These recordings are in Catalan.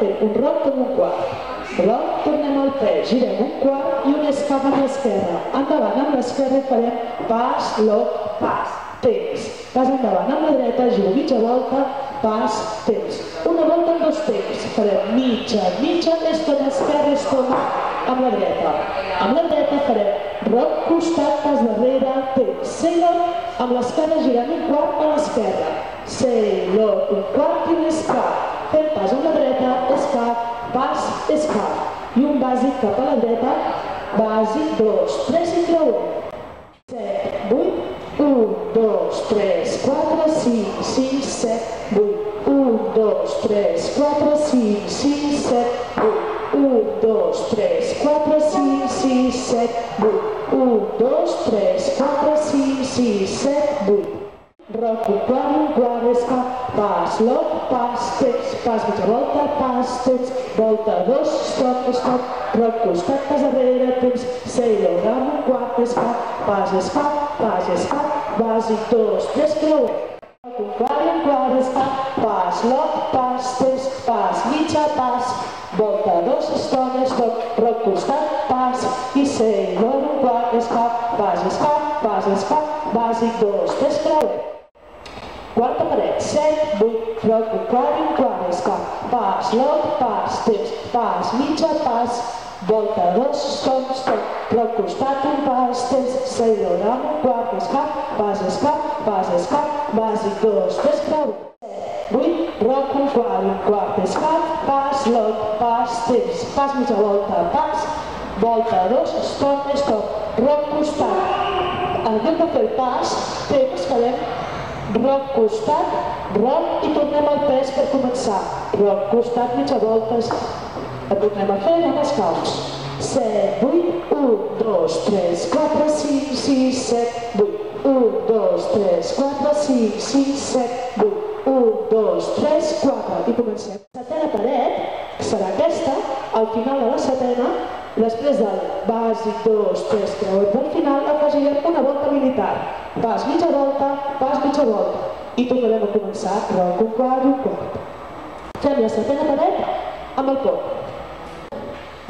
fent un roc com un quart. Roc, tornem al peu, girem un quart i un escap amb l'esquerra. Endavant amb l'esquerra i farem pas, loc, pas, temps. Pas endavant amb la dreta, giro mitja volta, pas, temps. Una volta en dos temps. Farem mitja, mitja, estona esquerra, estona amb la dreta. Amb la dreta farem roc, costat, pas darrere, temps. Sailor, amb l'esquerra girant un quart a l'esquerra. Sailor, un quart i un escap. Fem pas amb la dreta, start bus start. Yung basic ka pala, deta, basic, dos, tres, ikaw. Set, um, un, dos, tres, quatro, cinco, seis, set, um, Un, dos, tres, quatro, cinco, seis, set, um, Un, dos, tres, quatro, cinco, seis, set, um, Un, dos, tres, quatro, cinco, seis, set, buit. Rokupan, Guaresca, Pas, Lop, Pas, Tex, Pas mitja volta, Pas, Tex, Volta, Dos, Stop, Stop, Roc, Costat, Pas darrere, Temps, Seiro, Ramo, Guaresca, Pas, Espa, Pas, Espa, Basi, Dos, Tres, Creu. Rokupan, Guaresca, Pas, Lop, Pas, Tex, Pas, mitja, Pas, Volta, Dos, Stop, Stop, Roc, Costat, Pas, i Seiro, Guaresca, Pas, Espa, Pas, Espa, Bàsic 2, tres creuer. Quarta paret, 7, 8, roc, un quart escap, pas, loc, pas, temps, pas, mitja, pas, volta, dos, stop, stop, roc, costat, un pas, temps, un quart, escap, pas, escap, pas, escap, bàsic, dos, tres, creu. 8, roc, un quart, un quart, escap, pas, loc, pas, temps, pas, mitja volta, pas, volta, dos, stop, stop, roc, costat. En lloc de fer el pas, temps, farem roc costat, roc i tornem al pes per començar. Roc costat, mitja voltes. El tornem a fer amb els caus. 7, 8, 1, 2, 3, 4, 5, 6, 7, 8, 1, 2, 3, 4, 5, 6, 7, 8, 1, 2, 3, 4 i comencem. Setena paret, serà aquesta, al final de la setena, després del bàsic 2, 3, creuer per final, afegirem una volta militar. Pas mitja volta, pas mitja volta. I tornarem a començar roc un quart i un quart. Fem la setena paret amb el pot.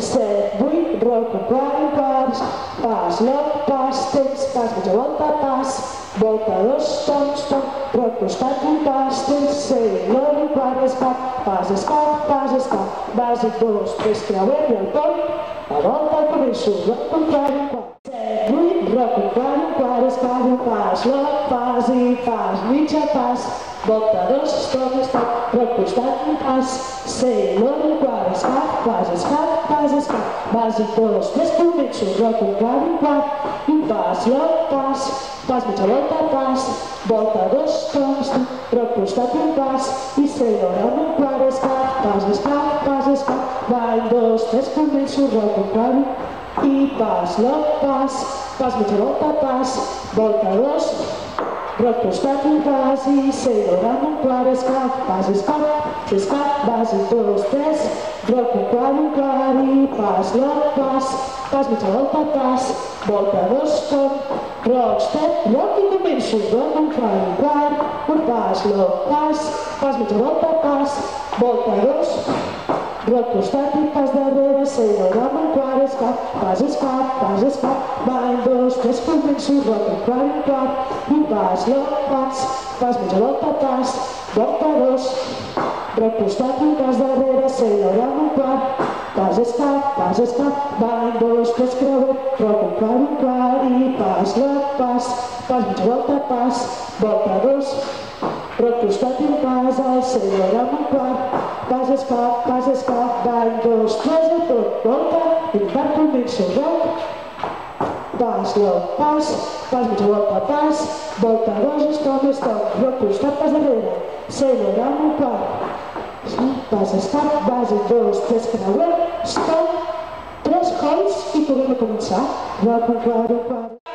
7, 8, roc un quart, un quart, pas, loc, pas, temps, pas, mitja volta, pas, volta los tontos, prontos para contar-se Senhor, guarda espada, faz espada, faz espada Vas e todos três que ao ele antônio A volta ao começo, lá contrário, quatro Segue, rock, claro, guarda espada, faz, lá faz e faz Nietzsche faz Voltadors, escoves, tac, per costat un pas. Sei, l'ordre, quart, escap, pas, escap, pas, escap. Vas i polos, tres convexos, roc, un quart, un quart. Un pas, i el pas, pas, mitja volta, pas. Voltadors, escoves, tac, per costat un pas. I sei, l'ordre, un quart, escap, pas, escap, pas, escap. Vai, dos, tres convexos, roc, un quart, i pas, l'op, pas, pas, mitja volta, pas. Voltadors, Proto jsme tu bází, se jenom kláde sklad, bází spada, se sklad, bází to rozpres. Proto kladu klády, pás, lop, pás, pás, mi to lopa, pás, bolka, rock. Proč jste, proti to menšu, domů kladu klád, kur pás, lop, pás, pás, mi to lopa, pás, bolka, rozko. Bloco estáticas da beira, saíram a mancar escape, faz escape, faz escape, vai dois, três, fomentos, volta para um e vais lopates, faz muito lopatas, volta dois, bloco estáticas da beira, saíram a mancar, faz escape, faz escape, vai em dois, três, cravo, troca para um par, e vais lopates, faz muito lopatas, volta dois, quart, pas, escap, pas, escap, ball, dos, tres, creuer, roc, un quart, un quart, i pas, loc, pas, pas, pas, volta, dos, costat, al tres, i tot, volta, un quart, començo, roc, pas, loc, pas, pas, mitja volta, pas, volta, dos, stop, stop, roc, costat, pas darrere, senyora, amb un quart, pas, escap, base, dos, tres, creuer, stop, tres cols i a començar. Roc, un quart, un quart.